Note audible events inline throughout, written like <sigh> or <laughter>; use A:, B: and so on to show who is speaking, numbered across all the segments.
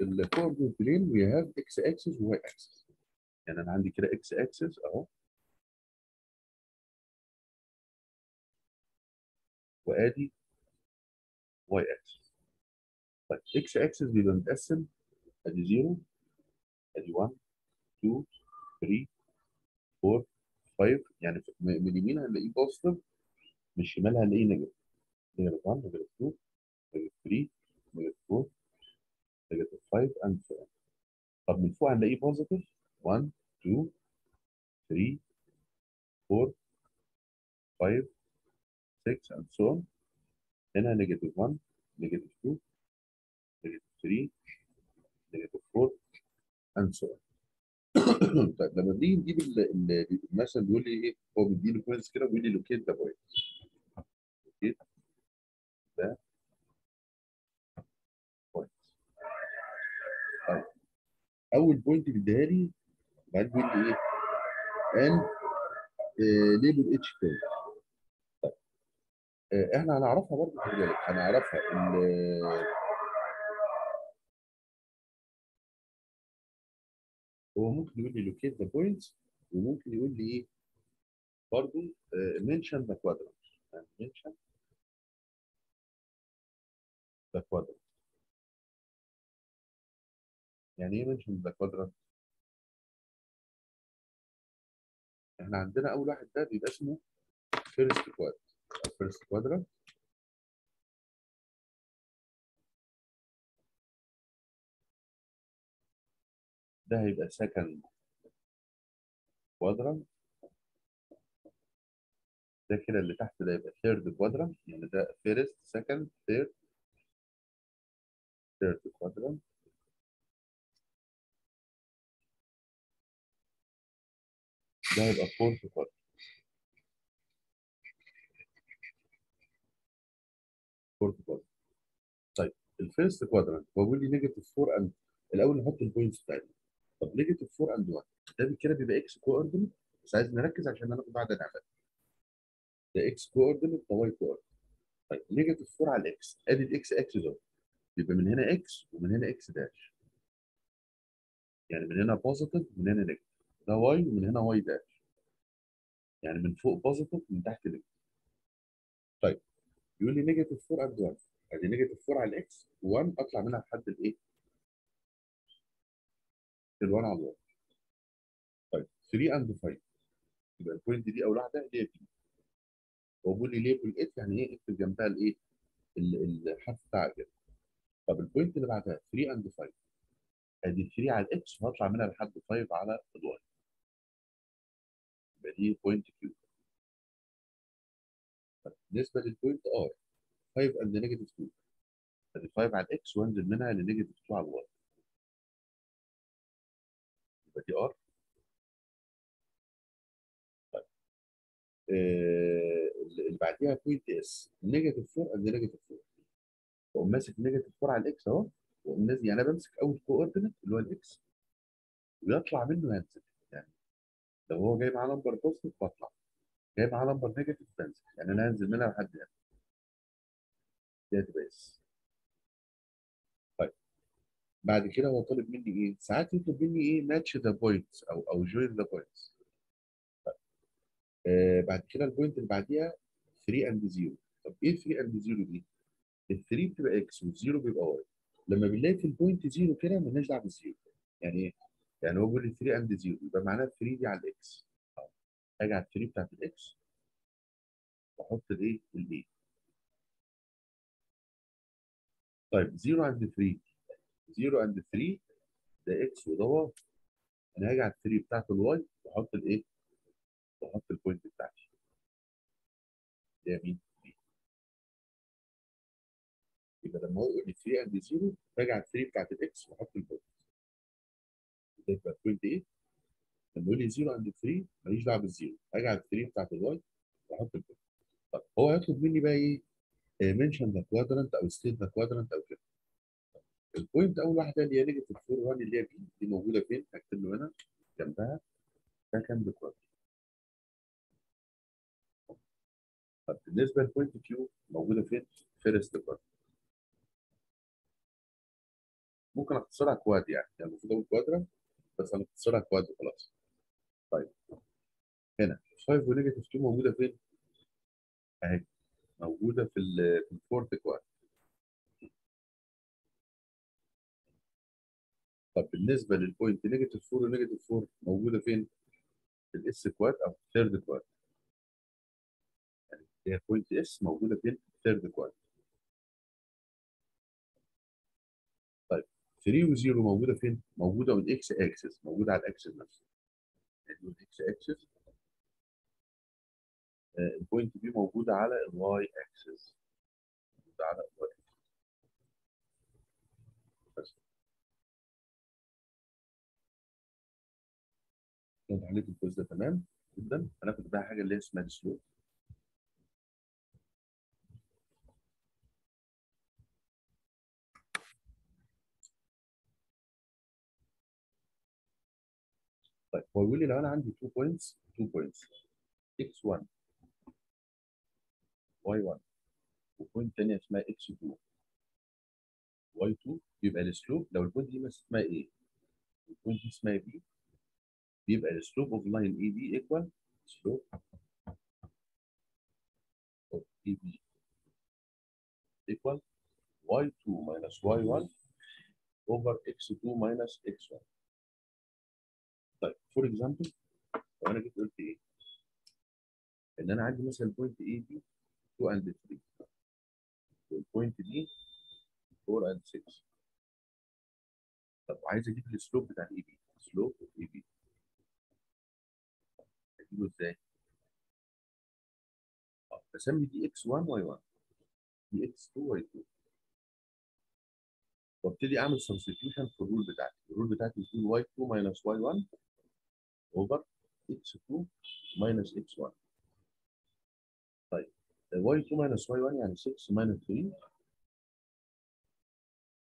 A: ال coordinate plane we have x axis و y axis يعني أنا عندي كده إكس اكسس أهو. وآدي واي اكسس طيب إكس اكسس بيبقى متقسم. آدي 0 آدي 1 2 3 4 5 يعني من اليمين هنلاقيه positive من الشمال هنلاقيه negative negative 1 negative 2 negative 3 negative 4 negative 5 and so on طب من فوق هنلاقيه positive 1 2 3 4 5 6 and so on. هنا negative 1 negative 2 negative 3 negative 4 and so on. <coughs> طيب لما بنيجي نجيب ال- ال- مثلا بيقول لي إيه؟ هو بيديني points كده وبيقول لي locate the point locate the أول point بيديها لي بعدين بيقول لي إيه and label each point آه، إحنا هنعرفها برضه خلي بالك هنعرفها. ال- هو ممكن يقول لي locate the point وممكن يقول لي إيه؟ برضه mention the quadrant mention the quadrant يعني إيه mention the quadrant؟ إحنا عندنا أول واحد ده بيبقى اسمه first quad first quadrant ده هيبقى second quadrant ده كده اللي تحت ده يبقى third quadrant يعني ده first second third third quadrant ده هيبقى fourth quadrant fourth quadrant طيب ال first quadrant هو بيقول لي negative 4 and الأول نحط ال points بتاعتنا. طب negative 4 and 1 ده كده بيبقى x coordinate بس عايز نركز عشان هناخد بعد نعمل ده x coordinate ده y coordinate طيب negative 4 على الاكس أدي الاكس x اهو يبقى من هنا إكس ومن هنا x dash يعني من هنا positive ومن هنا negative ده y ومن هنا y dash. يعني من فوق positive من تحت negative طيب يقول لي negative 4 and 1 ادي negative 4 على ال x و1 أطلع منها لحد الايه؟ ال1 على ال y طيب 3 and 5 يبقى ال point دي اول واحدة اللي هي هو بيقول لي label it يعني إيه اكتب جنبها الايه؟ ال- الحرف بتاعها كده. طب ال point اللي بعدها 3 and 5 أدي 3 على ال x وهطلع منها لحد 5 على ال y يبقى دي point Q بالنسبة لل point R 5 and negative 2 ادي 5 على ال x وانزل منها ل negative 2 على ال y يبقى دي R اللي بعديها point S negative 4 and negative 4 واقوم ماسك negative 4 على ال x أهو واقوم نازل يعني أنا بمسك أول coordinate اللي هو ال x ويطلع منه يعني لو هو جاي معاه number positive بطلع جاي معاه number negative بنزل يعني أنا هنزل منها لحد هنا. هتبقى S طيب. بعد كده هو طالب مني إيه؟ ساعات يطلب مني إيه؟ match the points أو أو join the points آه بعد كده ال point اللي بعديها 3 and 0 طب إيه 3 and 0 دي؟ ال 3 بتبقى x وال0 بيبقى y لما بنلاقي في ال point 0 كده مالناش دعوة بال zero يعني إيه؟ يعني هو بيقول لي 3 and 0 يبقى معناها 3 دي على ال x أجي على 3 بتاعت ال x وأحط الايه؟ الايه طيب 0 and 3 0 and 3 ده x وده y أنا هاجي على 3 بتاعت ال y وأحط الايه؟ وأحط ال point بتاعتي هي مين؟ يبقى لما هو يقول لي 3 and 0 باجي على 3 بتاعت ال x وأحط ال point ال point إيه؟ لما يقول لي 0 and 3 ماليش دعوة بال zero هاجي على 3 بتاعت ال y وأحط ال point طب هو هيطلب مني بقى إيه؟ mention the quadrant أو state the quadrant أو كده ال point أول واحدة اللي هي negative 4 1 اللي هي P دي موجودة فين؟ هكتب له هنا جنبها second quadrant طب بالنسبة لل point Q موجودة فين؟ first quadrant ممكن أختصرها quad يعني يعني المفروض أقول quadrant بس أنا اختصرها quad وخلاص. طيب. هنا. 5 ونيجاتيف 2 موجودة فين؟ أهي. موجودة في ال في ال fourth quad. طب بالنسبة للبوينت negative 4 ونيجاتيف 4 موجودة فين؟ في ال S quad أو في ال third quad. يعني هي point S موجودة فين؟ في ال third quad. 3 و0 موجودة فين؟ موجودة on إكس اكسس موجودة على ال axis نفسه يعني الاكس اكسس ال point B موجودة على ال y axis موجودة على ال y بس. كانت عليكم ال quiz ده تمام جدا. هناخد بقى حاجة اللي هي اسمها ال slope طيب هو بيقول لي لو أنا عندي 2 points 2 points x1 y1 و point ثانية اسمها x2 y2 يبقى ال slope لو ال point دي مثلا اسمها a. وال point دي اسمها b. بيبقى ال slope of line AB equal slope of AB equal y2 minus y1 over x2 minus x1 طيب for example لو أنا جيت قلت إيه؟ إن أنا عندي مثلا point AB 2 and 3 وال point دي 4 and 6 طب وعايز أجيب ال slope بتاع ال AB slope of AB أجيبه إزاي؟ آه بسمي دي x 1 y 1 دي x 2 y 2 وأبتدي أعمل substitution في ال rule بتاعتي. ال rule بتاعتي بتقول y 2 minus y 1 over x 2 minus x 1 طيب y 2 minus y 1 يعني 6 minus 3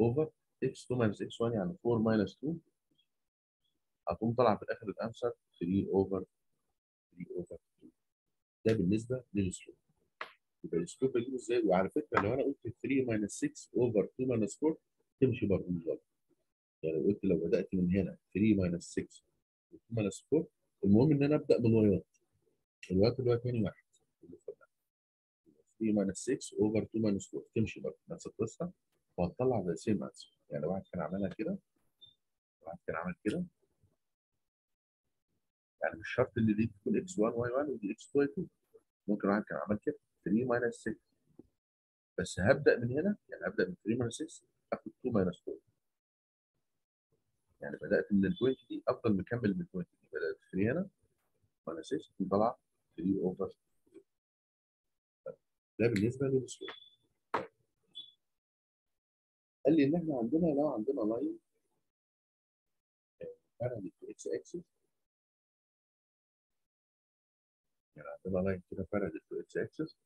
A: over x 2 minus x 1 يعني 4 minus 2 هتقوم طالعة في الآخر ال answer 3 over 3 over 2 ده بالنسبة لل slope يبقى ال slope بجيبه إزاي؟ وعلى فكرة لو أنا قلت 3 minus 6 over 2 minus 4 تمشي برضه بالظبط. يعني قلت لو بدأت من هنا 3 minus 6 و 2 minus 4 المهم إن أنا أبدأ بالوايات الوايات اللي هو 2 1 اللي فوق 3 minus 6 over 2 minus 4 تمشي برضه. نفس القصة. وهتطلع the same answer يعني واحد كان عملها كده. واحد كان عمل كده. يعني مش شرط إن دي تكون x 1 y 1 ودي x 2 y 2 ممكن واحد كان عمل كده. 3 minus 6 بس هبدأ من هنا. يعني هبدأ من 3 minus 6 اخد 2 minus 4 يعني بدأت من ال point دي أفضل مكمل من ال point دي. بدأت 3 هنا minus 6 طلع 3 over. ده بالنسبة لل slope قال لي إن إحنا عندنا لو عندنا line parallel to x axis. يعني عندنا line كده parallel to x axis.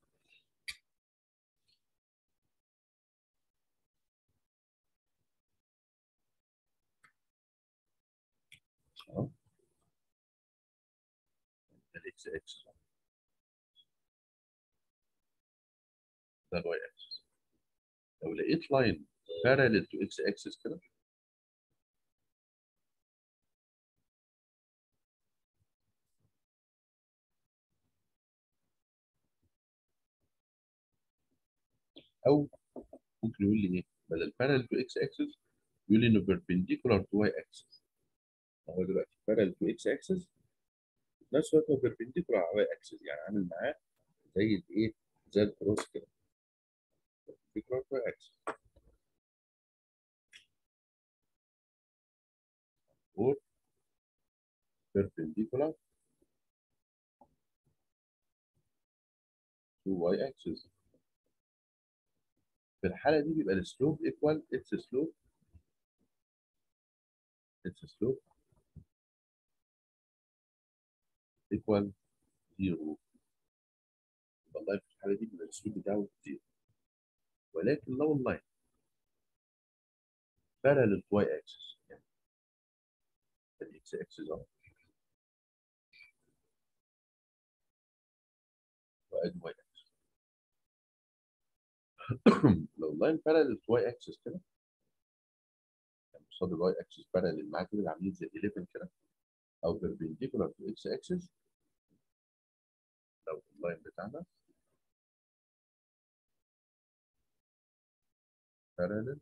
A: اكسس ده الواي اكسس لو لقيت line parallel to x axis كده أو ممكن يقول لي إيه؟ بدل parallel to x axis يقول لي إنه perpendicular to y axis. هو دلوقتي parallel to x axis نفس الوقت هو perpendicular على ال y axis يعني عامل معاه زي الإيه؟ زي ال cross كده. perpendicular على ال y axis. Or perpendicular to y axis. في الحالة دي بيبقى ال slope equal its slope its slope equal zero يبقى ال line في الحالة دي بيبقى ال slope بتاعه zero ولكن لو ال line parallel to axis. يعني الاكس اكسس أهو. وآدي y axis. <coughs> لو ال line parallel to axis كده. قصاد ال y axis parallel معاه كده عاملين زي 11 كده. أو perpendicular to x axis ال line بتاعنا parallel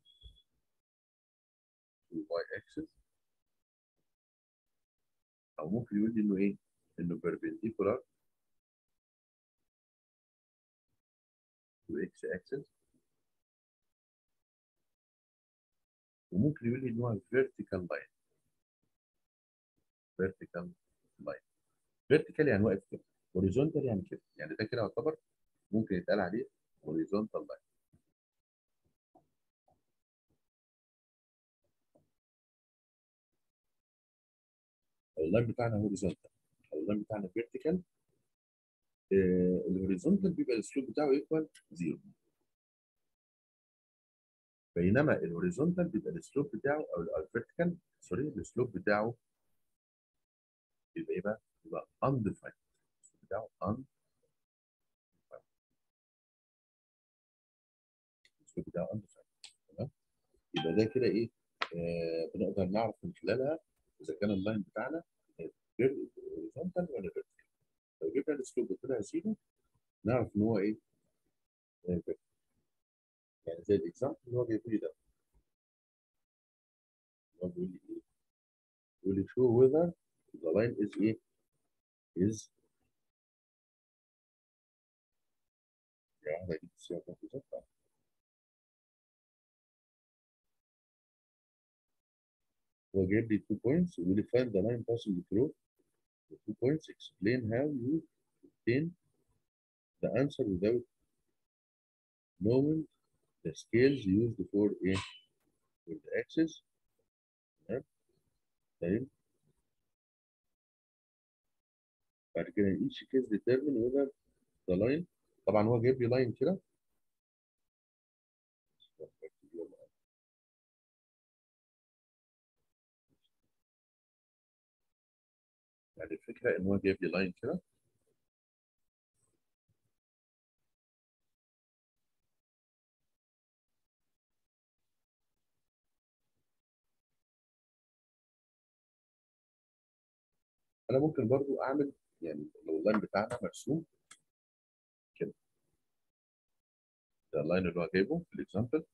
A: to y axis أو ممكن يقول لي انه إيه؟ انه perpendicular to x axis وممكن يقول لي ان هو vertical line vertical line vertical يعني واقف كده horizontal يعني كده. يعني ده كده يعتبر ممكن يتقال عليه horizontal line ال line بتاعنا horizontal. ال line بتاعنا vertical ال horizontal بيبقى ال slope بتاعه equal zero بينما ال horizontal بيبقى ال slope بتاعه أو ال vertical sorry ال slope بتاعه بيبقى إيه بقى؟ بيبقى undefined. بتاعه undefined ال slope بتاعه undefined تمام يبقى ده كده إيه؟ آه بنقدر نعرف من خلالها إذا كان ال line بتاعنا horizontal ولا vertical لو جبنا ال slope وطلع zero نعرف إن هو إيه؟ آه vertical. يعني زي الاكزامبل اللي هو جايبه لي ده هو بيقول لي إيه؟ بيقول لي show whether the line is إيه؟ is We get the two points, We define the line passing through the two points. Explain how you obtain the answer without knowing the scales used for a with the axis. But can in each case determine whether the line طبعا هو جايب لي لاين كده. يعني الفكرة إن هو جايب لي line كده. أنا ممكن برضو أعمل يعني لو ال line بتاعنا مرسوم. ال line اللي هو جايبه في ال example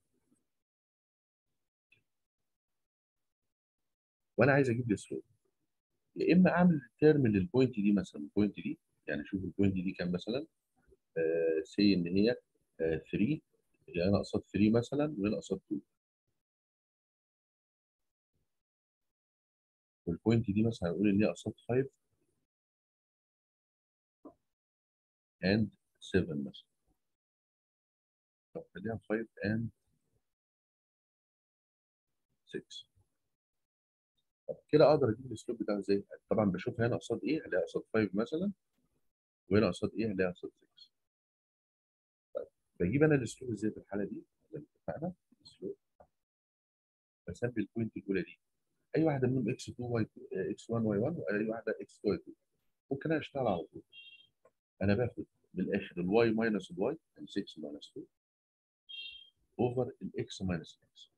A: وأنا عايز أجيب لي slope يا إما أعمل term لل point دي مثلا ال point دي يعني شوف ال point دي كام مثلا؟ say إن هي 3 اللي أنا قصاد 3 مثلا وهنا قصاد 2 وال point دي مثلا هنقول إن هي قصاد 5 and 7 مثلا. طب خليها 5 and 6 طب كده أقدر أجيب ال slope بتاعه إزاي؟ طبعا بشوف هنا قصاد إيه هلاقيها قصاد 5 مثلا وهنا قصاد إيه هلاقيها قصاد 6 طيب بجيب أنا ال slope إزاي في الحالة دي؟ زي ما اتفقنا ال slope بسمي ال point الأولى دي. أي واحدة منهم x 2 y 2 إكس 1 واي 1 وأي واحدة إكس 2 واي 2 ممكن أشتغل على طول. أنا باخد من الآخر ال y minus ال y يعني 6 minus 2 over ال x minus x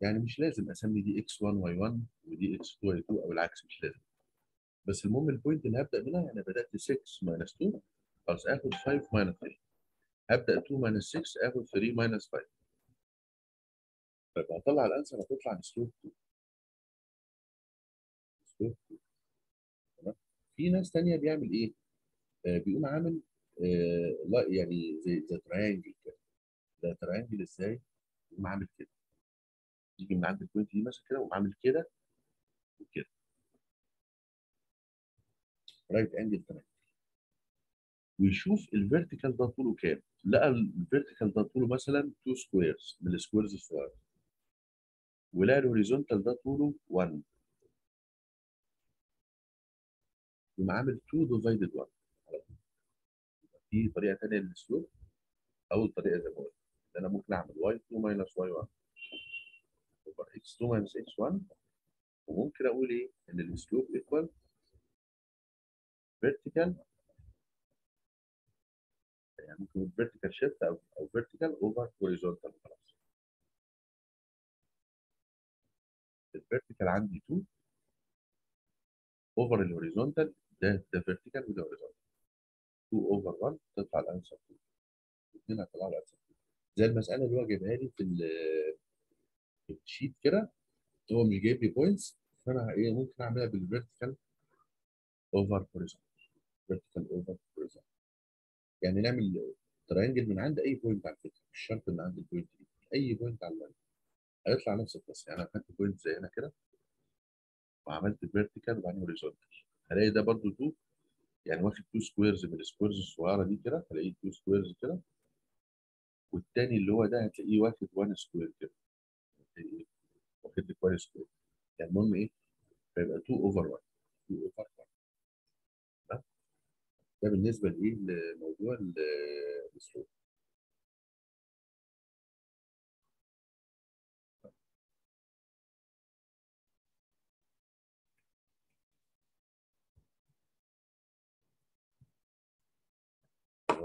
A: يعني مش لازم أسمي دي x 1 y 1 ودي x 2 y 2 أو العكس مش لازم. بس المهم ال point اللي هبدأ منها أنا بدأت 6 minus 2 خلاص آخد 5 minus 3 هبدأ 2 minus 6 آخد 3 minus 5 طيب هطلع ال answer هتطلع slope 2 slope 2 تمام؟ في ناس ثانية بيعمل إيه؟ آه بيقوم عامل لا يعني زي زي triangle كده. ده triangle إزاي؟ يقوم عامل كده. يجي من عند ال point دي مثلا كده ويقوم عامل كده وكده. Right angle triangle ويشوف ال vertical ده طوله كام. لقى ال vertical ده طوله مثلا 2 squares من ال squares الصغيرة. ولقى ال horizontal ده طوله 1 يقوم عامل 2 divided 1 في طريقة ثانية لل slope اول طريقة زي ما قلت. إن أنا ممكن أعمل y 2 minus y 1 over x 2 minus x 1 وممكن أقول إيه؟ إن ال slope equal vertical يعني ممكن vertical shift أو أو vertical over horizontal خلاص. ال vertical عندي 2 over ال horizontal ده ده vertical وده horizontal 2 over 1 تطلع ال answer 2 الاثنين هيطلعوا ال answer 2 زي المسألة اللي هو جايبها لي في ال- في ال sheet كده هو مش جايب لي points فأنا إيه ممكن أعملها بال vertical over horizontal vertical over horizontal يعني نعمل triangle من عند أي point على فكرة مش شرط من عند ال point دي. أي point على ال line هيطلع نفس القصة. يعني أنا خدت point زي هنا كده وعملت vertical وبعدين horizontal هلاقي ده برضو 2 يعني واخد 2 squares من ال squares الصغيرة دي كده هلاقيه 2 squares كده. والتاني اللي هو ده هتلاقيه واخد 1 square كده. واخد لك 1 square يعني المهم إيه؟ فيبقى 2 over 1 2 over 1 ده بالنسبة لإيه؟ لموضوع ال- السلوب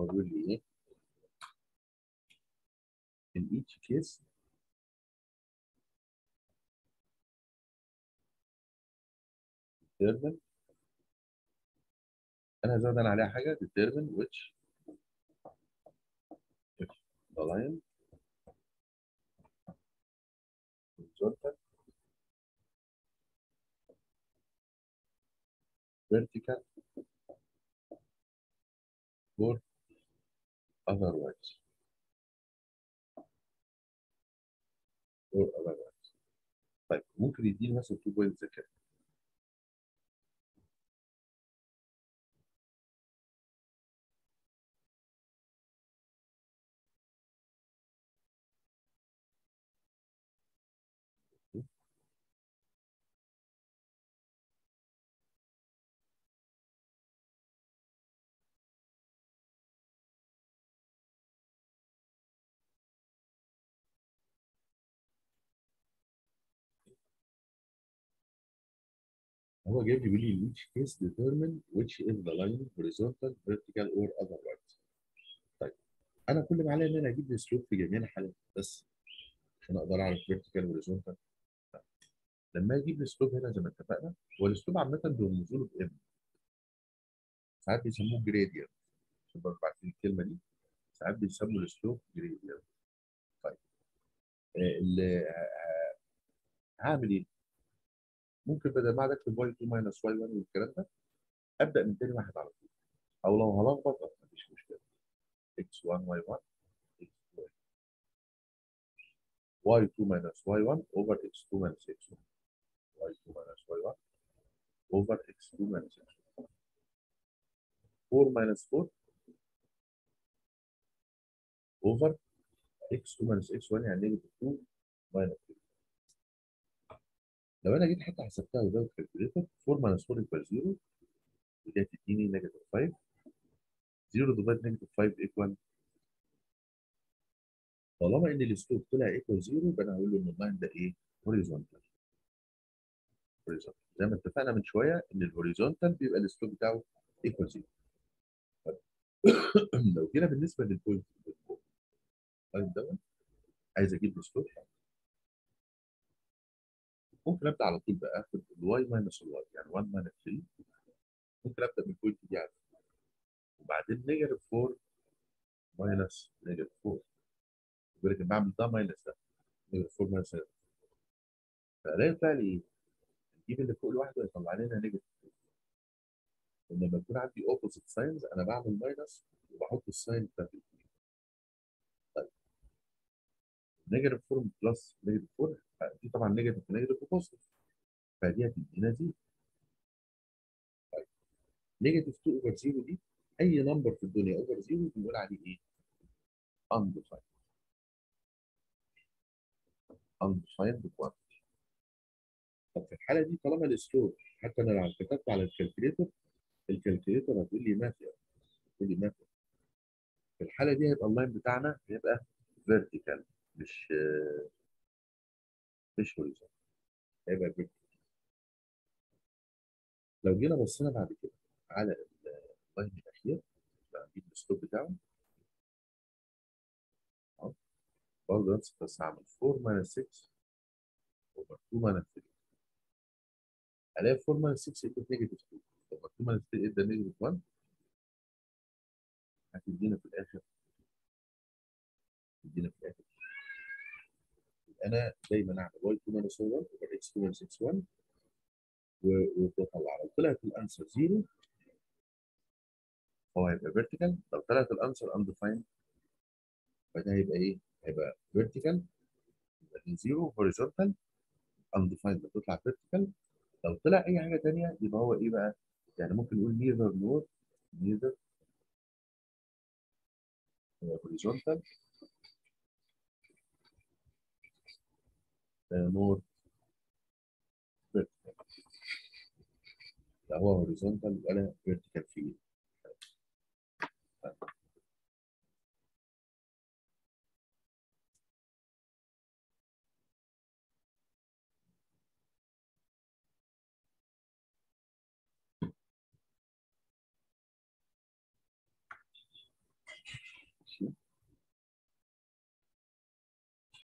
A: هو بيقول لي إيه in each case determine أنا هزود أنا عليها حاجة determine which if the line horizontal vertical or otherwise. Or otherwise. طيب ممكن يديني مثلا 2 بوينتس كده هو جايب لي بيقول لي each case determine which is the line horizontal vertical or otherwise. طيب أنا كل ما عليا إن أنا أجيب ال slope في جميع الحالات بس عشان أقدر أعرف vertical horizontal. لما أجيب ال slope هنا زي ما اتفقنا هو ال slope عامة بيرمزوا له ب m ساعات بيسموه gradient برضه عارفين الكلمة دي. ساعات بيسموا ال slope gradient طيب آه، اللي آه، هعمل إيه؟ ممكن بدل ما اكتب y 2 minus y 1 والكلام ده أبدأ من تاني واحد على طول. أو لو هلخبط أه، مفيش مشكلة. X 1 y 1 x 2 y 2 minus y 1 over x 2 minus x 1 y 2 minus y 1 over x 2 minus x 1 4 minus 4 over x 2 minus x 1 يعني negative 2 minus 3 لو أنا جيت حتى حسبتها وده ال calculator 4 minus 4 equals 0 ودي هتديني negative 5 0 divide negative 5 equal طالما إن ال slope طلع equal 0 يبقى أنا هقول له إن ال line ده إيه؟ horizontal horizontal زي ما اتفقنا من شوية إن ال horizontal بيبقى ال slope بتاعه equal 0 <coughs> لو جينا بالنسبة لل point ال line دوت. عايز أجيب ال slope ممكن أبدأ على طول بقى اخد ال y minus ال y يعني 1 minus 3 ممكن أبدأ من ال point دي على. وبعدين negative 4 minus negative 4 يقول لك بعمل ده minus ده negative 4 minus negative فالاقي يطلع لي إيه؟ نجيب اللي فوق لوحده يطلع لنا negative 4 لما يكون عندي opposite signs أنا بعمل minus وبحط ال sign بتاعت الاثنين طيب negative 4 plus negative 4 دي طبعا negative negative و positive فدي هتدينا zero. طيب. negative 2 over 0 دي أي number في الدنيا over 0 بنقول عليه إيه؟ undefined. undefined quantity. طب في الحالة دي طالما ال slope حتى أنا لو كتبت على ال calculator ال calculator هتقول لي ما في هتقول لي ما في في الحالة دي هيبقى ال line بتاعنا هيبقى vertical مش مش horizontal هيبقى vertical لو جينا بصينا بعد كده على ال line الأخير هنجيب ال slope بتاعه. برضه نفس القصة هعمل 4 minus 6 over 2 minus 3 هلاقي 4 minus 6 equals negative 2 over 2 minus 3 ادى negative 1 هتدينا في الآخر تدينا في الآخر أنا دايما أعمل y 2 minus 1 over x 2 minus x 1 وتطلع لو طلعت الأنسر 0 هو هيبقى vertical. لو طلعت الأنسر undefined فده هيبقى إيه؟ هيبقى vertical يبقى دي 0 horizontal undefined. بتطلع vertical لو طلع أي حاجة ثانية يبقى هو إيه بقى؟ يعني ممكن نقول neither nor neither horizontal. نور. هو هوريزونتال وأنا فيرتيكال فيلد